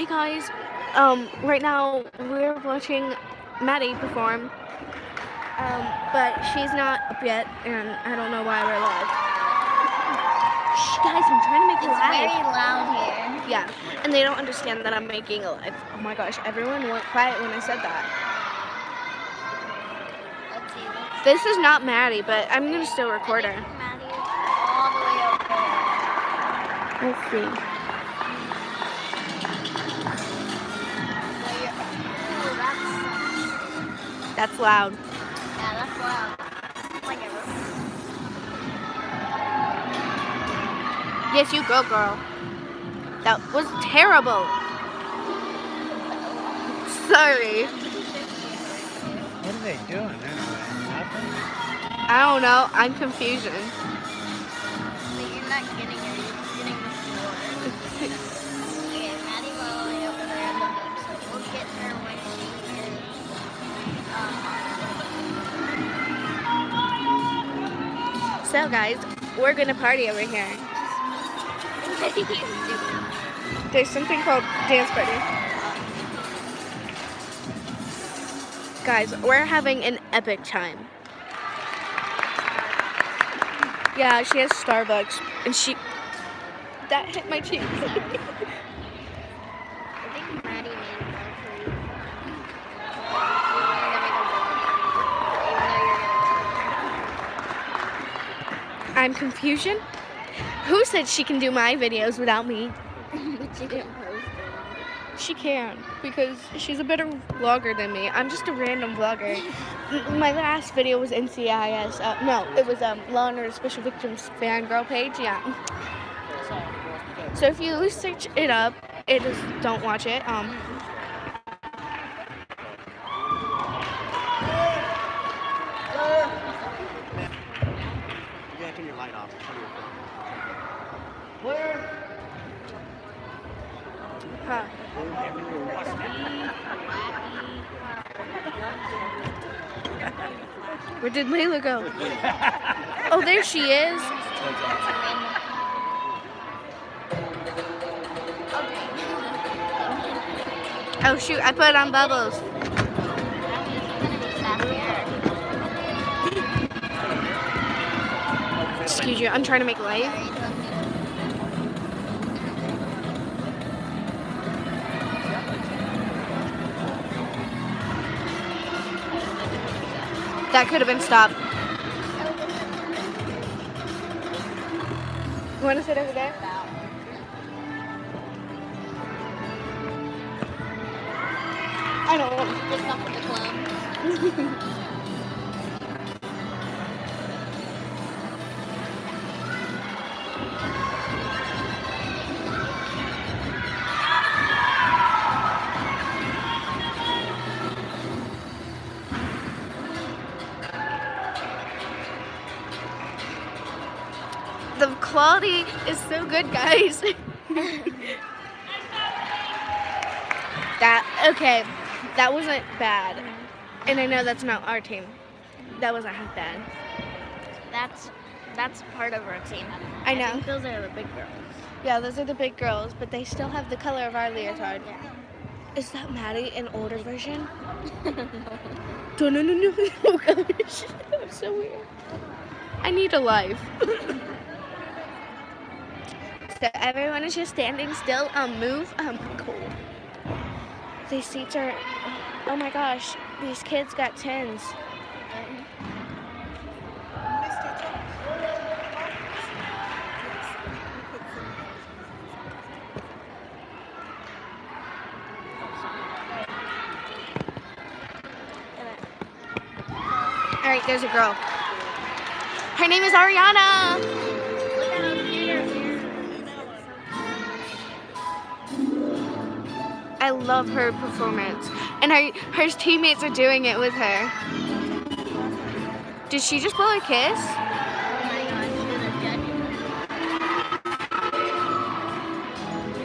Hey guys, um, right now we're watching Madi perform, um, but she's not up yet, and I don't know why we're live. Shh, guys, I'm trying to make it It's live. very loud here. Yeah, and they don't understand that I'm making a live. Oh my gosh, everyone went quiet when I said that. Let's see. This is not Madi, but I'm gonna still record her. Madi all the way over. Let's see. That's, That's loud. yeah, that's loud. Whatever. Yes, you go, girl. That was terrible. Sorry. What are they doing anyway? Nothing? I don't know. I'm confusion. So, guys, we're gonna party over here. what are you doing? There's something called dance party. Guys, we're having an epic time. Yeah, she has Starbucks, and she that hit my cheek. I'm confusion. Who said she can do my videos without me? but you didn't post it. She can because she's a better vlogger than me. I'm just a random vlogger. My last video was NCIS. Uh, no, it was um, Law and Order Special Victims fangirl page. Yeah. So if you search it up, it is don't watch it. Um, turn your light off. Turn your phone. huh. Where did Layla go? Oh, there she is. Oh shoot, I put it on bubbles. Excuse you, I'm trying to make light. That could have been stopped. You want to sit over there? I don't want to. Just up with the club. quality is so good, guys. that okay, that wasn't bad, and I know that's not our team. That wasn't bad. That's that's part of our team. I know. think those are the big girls. Yeah, those are the big girls, but they still have the color of our leotard. Yeah. Is that Madi, an older version? No, no, no, no. Oh gosh, that was so weird. I need a life. So everyone is just standing still. Um, move. Um, cool. These seats are. Oh my gosh, these kids got tens. All right, there's a girl. Her name is Ariana. I love her performance, and her her teammates are doing it with her. Did she just blow a kiss? My gosh, to the judges.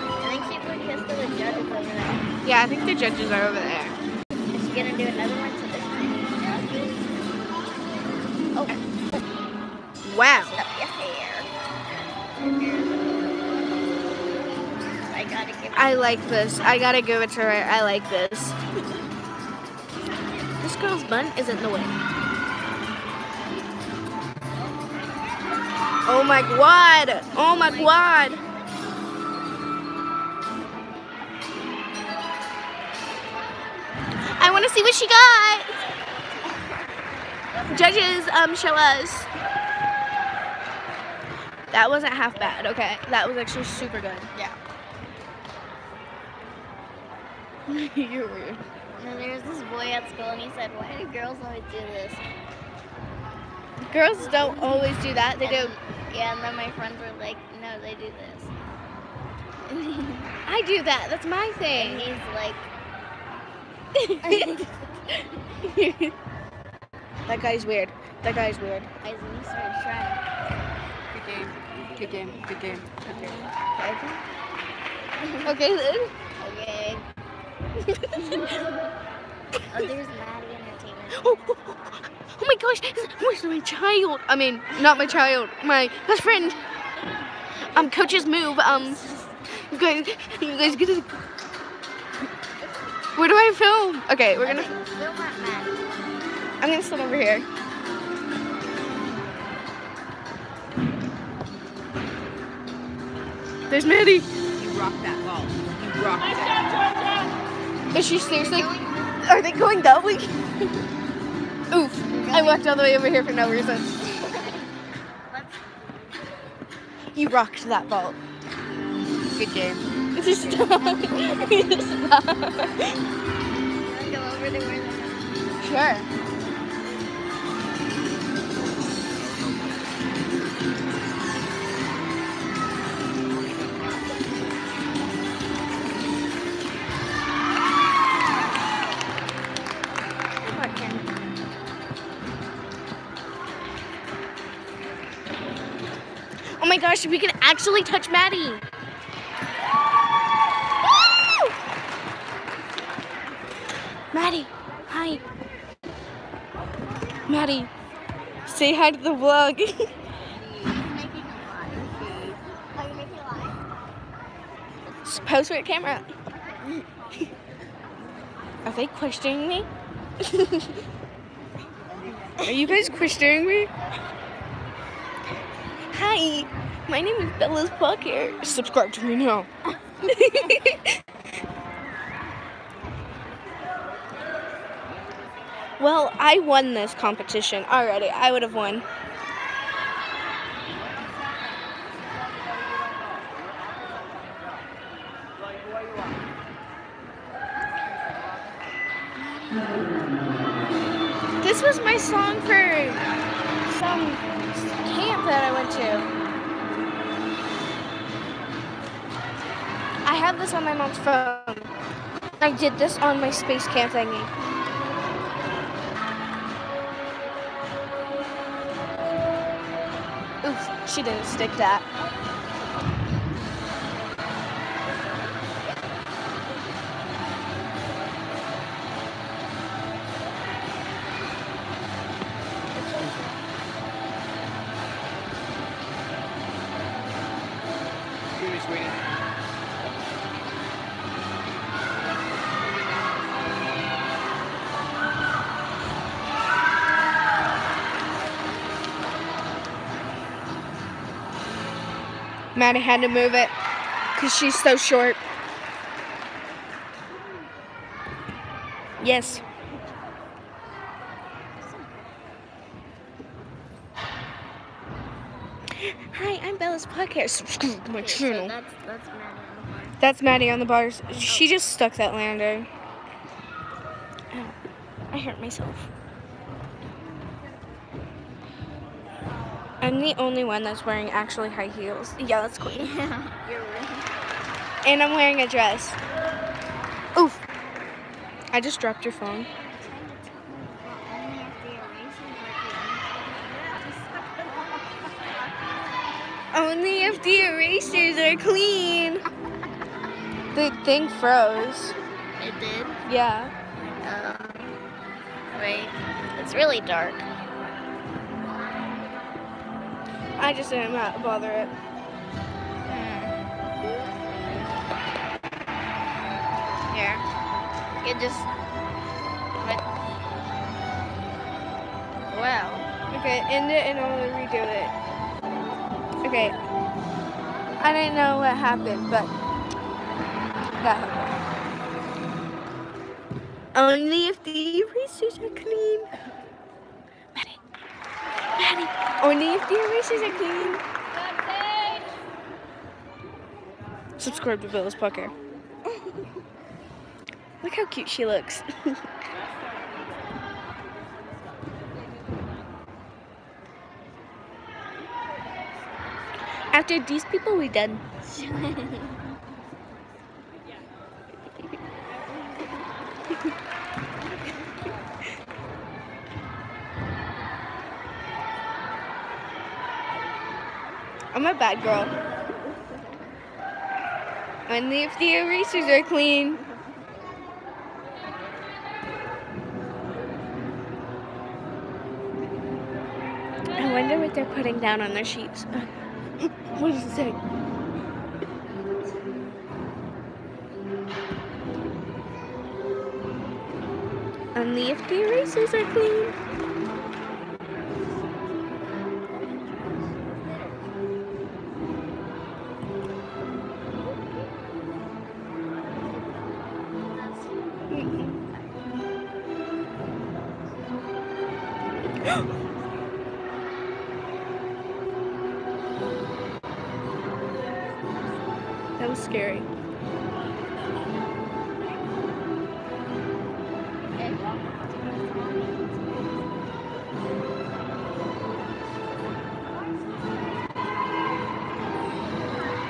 I think she put kiss to the judges over there. Yeah, I think the judges are over there. Is she gonna do another one to this one? Oh, Wow. I gotta give I like this. I gotta give it to her. I like this. This girl's bun is in the way. Oh my god! Oh my god! I want to see what she got. Judges, um, show us. That wasn't half bad. Okay, that was actually super good. Yeah. You're weird. And there was this boy at school, and he said, "Why do girls always do this?" Girls don't always do that. They do. And- Yeah, and then my friends were like, "No, they do this." I do that. That's my thing. and thing. he's like, that guy's weird. That guy's weird. "Guys," and he started trying. Good game. Good game. Good game. Good game. Okay then. Okay. oh, there's Madi Entertainment. Oh, oh, oh my gosh, where's my child? I mean, not my child, my best friend. Um, coach's move. Um, you guys, you guys get to. Where do I film? Okay, we're gonna. Film at Madi. I'm gonna sit over here. There's Madi. You rocked that ball. You rocked it. Is she seriously? Are they going that way? Oof! I walked all the way over here for no reason. You rocked that ball. Good game. Just stop. Just stop. go over to Sure. Gosh, we can actually touch Madi. Madi, hi. Madi, say hi to the vlog. Pose for a camera. Are they questioning me? Are you guys questioning me? Hi, my name is Bella's Pocket. Subscribe to me now. well, I won this competition already. I would have won. This was my song for some camp that I went to. Have this on my mom's phone. I did this on my space camp thingy. Oof, she didn't stick that. Madi had to move it because she's so short. Yes. Hi, I'm Bella's podcast. Subscribe to my Okay, so channel. that's that's Madi on the bar. That's Madi on the bars. She just stuck that landing. Ow. I hurt myself. I'm the only one that's wearing actually high heels. Yeah, that's cool. Yeah, you're right. And I'm wearing a dress. Oof. I just dropped your phone. Only if the erasers are clean. The thing froze. It did. Yeah. Um, wait, it's really dark. I just didn't bother it. Hmm. It just. What? Wow. Okay, end it and I'll redo it. Okay. I didn't know what happened, but that happened. Only if the erasers are clean. Only if the erasers are clean. Subscribe to Bella's Pucker. Look how cute she looks. After these people, we're done. I'm a bad girl. Only if the erasers are clean. I wonder what they're putting down on their sheets. what does it say? Only if the erasers are clean. That was scary.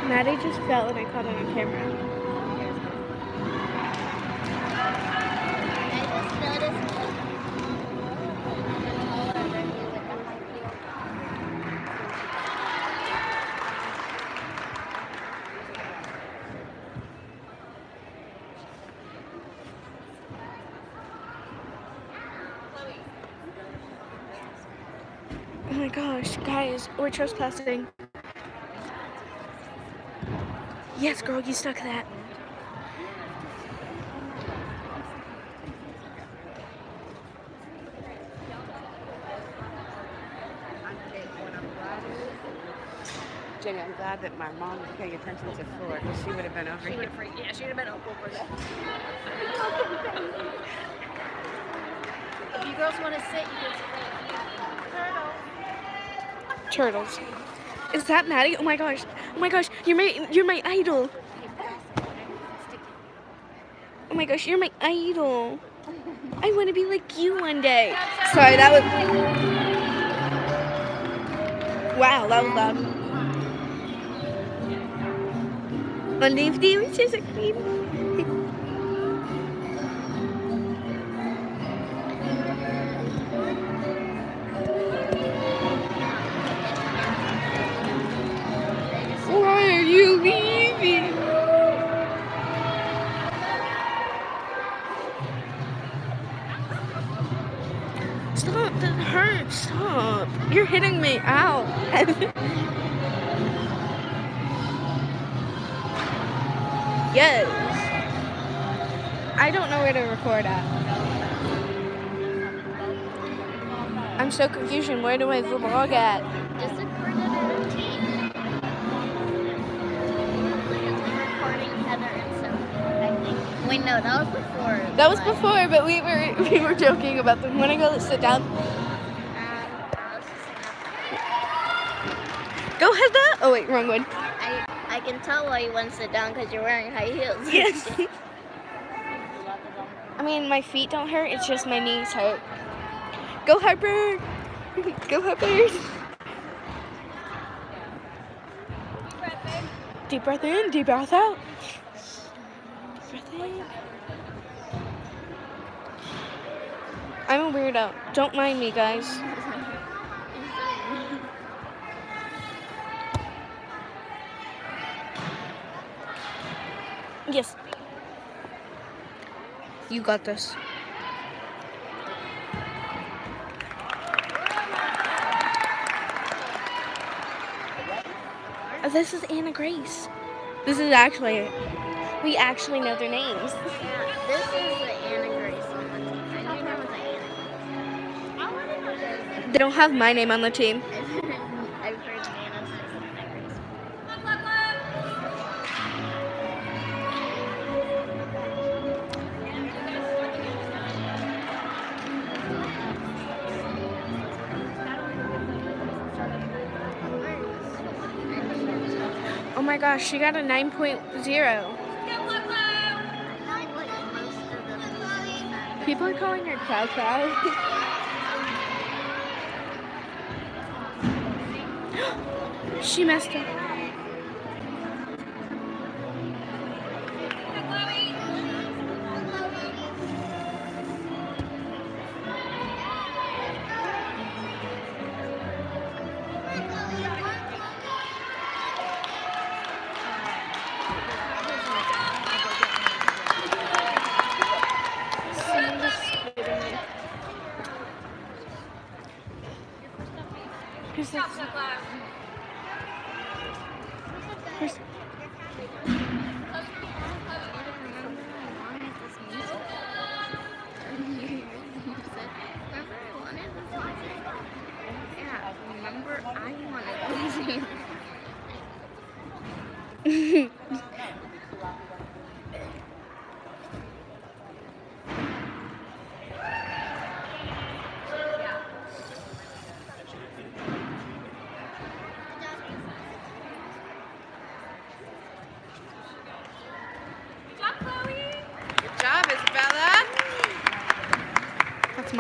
Madi just fell and I caught it on camera. I just noticed. Oh my gosh, guys, we're trespassing. Yes, girl, you stuck that. Jenny, I'm glad that my mom was paying attention to the floor because she would have been over She here. would freak. Yeah, she would have been up over that. if you girls want to sit, you can sit. Turtles. Is that Madi? Oh my gosh. Oh my gosh, you're my you're my idol. Oh my gosh, you're my idol. I want to be like you one day. Sorry, that was. Wow, that was loud. Only if the witches You're hitting me. Ow. yes. I don't know where to record at. I'm so confused. Where do I vlog at? Just record at a team. Recording Heather and Sophie, I think. Wait, no, that was before. That was but, before, but we were we were joking about them. Wanna go sit down? Um, I was just ahead, that. Oh wait, wrong one. I, I can tell why you want to sit down because you're wearing high heels. Yes. I mean, my feet don't hurt. It's just my knees hurt. Go Harper. Go Harper. Deep breath in, deep breath out. Deep breath in. I'm a weirdo. Don't mind me, guys. Yes. You got this. This is Anna Grace. This is actually we actually know their names. Yeah, this is the Anna Grace on the team. And your name Anna. I want to know this. They don't have my name on the team. Gosh, she got a 9.0. I like most of them. People are calling her Crow Crow. she messed up.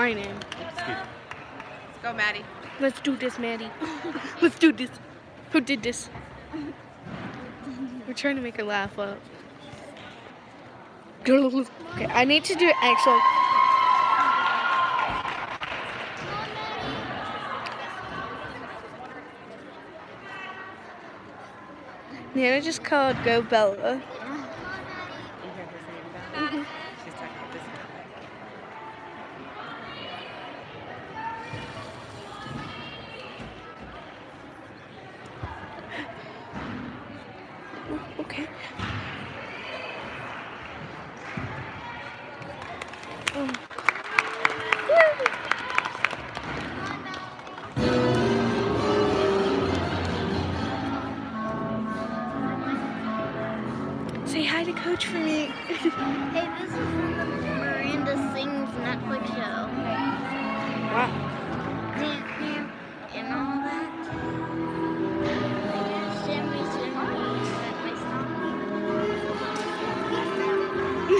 My name. Let's go, Madi. Let's do this, Madi. Let's do this. Who did this? We're trying to make her laugh up. Okay, I need to do actual. Nana just called Go Bella.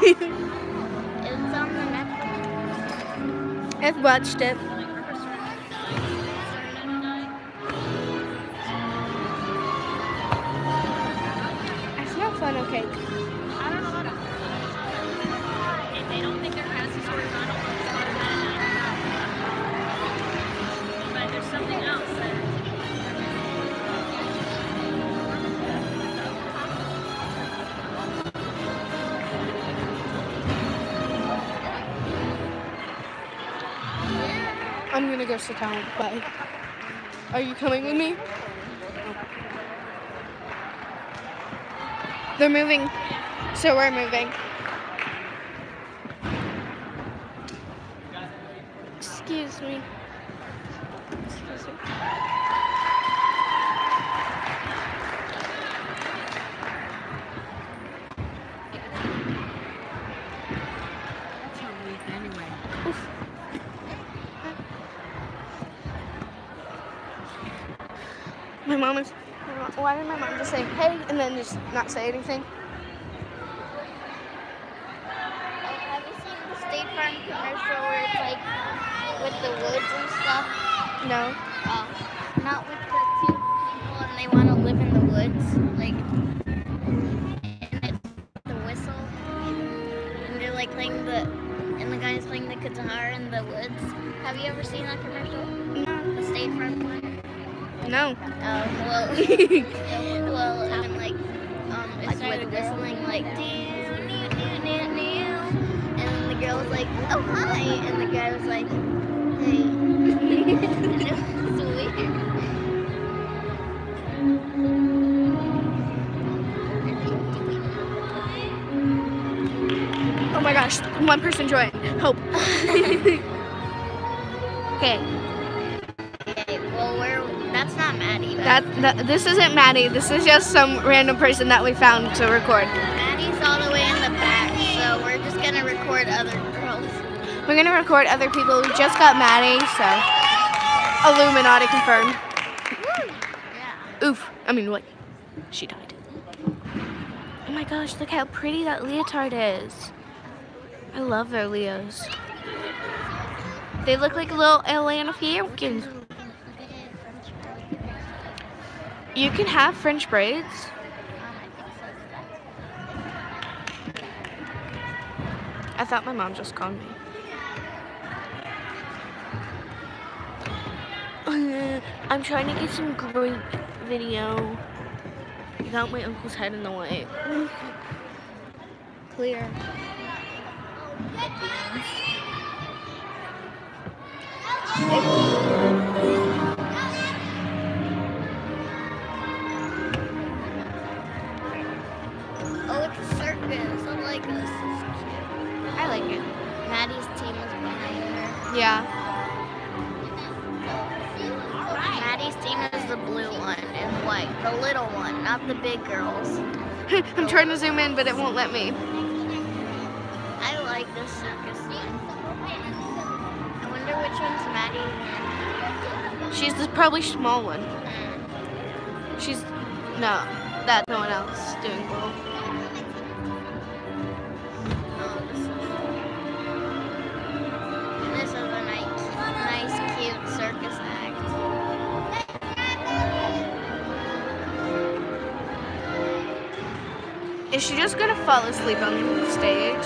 It's on the Netflix. I've watched it. Sit. Bye. Are you coming with me? They're moving, so we're moving. Excuse me. Excuse me. That's not me anyway. My mom is. Why did my mom just say hey and then just not say anything? Have you seen the State Farm commercial where it's like with the woods and stuff? No. Uh, not with the two people and they want to live in the woods. Like, and it's the whistle. And they're like playing the, and the guy's playing the guitar in the woods. Have you ever seen that commercial? No. The State Farm one? No. Oh, well, well, and like, um, started whistling like, "Doo, doo, doo, doo, doo." and then the girl was like, oh, hi, and the guy was like, hey. and it was weird. Oh my gosh, one person joined. Hope. okay, Okay, well, we're, that's not Madi. that, that this isn't Madi. This is just some random person that we found to record. Madi's all the way in the back, so we're just gonna record other girls. We're gonna record other people. We just got Madi, so Illuminati confirmed. Yeah. Oof. I mean, what? She died. Oh my gosh, look how pretty that leotard is. I love their Leos. They look like little Atlanta Falcons. You can have French braids. I thought my mom just called me. I'm trying to get some great video without my uncle's head in the way. Clear. Oh, Yeah. Madi's team is the blue one and white. The little one, not the big girls. I'm trying to zoom in, but it won't let me. I like this circus team. I wonder which one's Madi. She's the probably small one. Mm. She's no, that's no one else doing well. Is she just gonna fall asleep on the stage?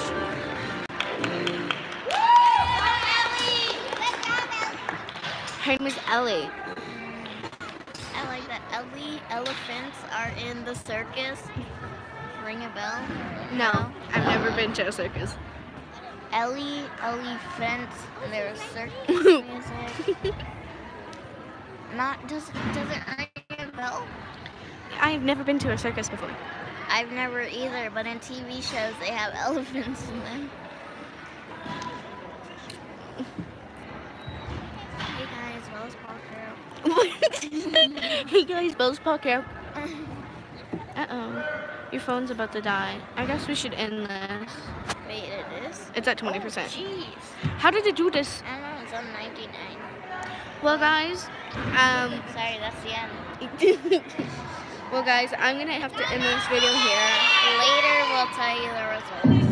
Her name is Ellie. I like that Ellie elephants are in the circus. Ring a bell? No, I've never been to a circus. Ellie elephants and there's circus music. Not does does it ring a bell? I've never been to a circus before. I've never either, but in TV shows they have elephants in them. Hey guys, Wells Parker. hey guys, Bill's pocket. Uh oh, your phone's about to die. I guess we should end this. Wait, it is? It's at 20%. Jeez. How did it do this? I don't know, it's on 99. Well, guys, um, Sorry, that's the end. Well, guys, I'm gonna have to end this video here. Later, we'll tell you the results.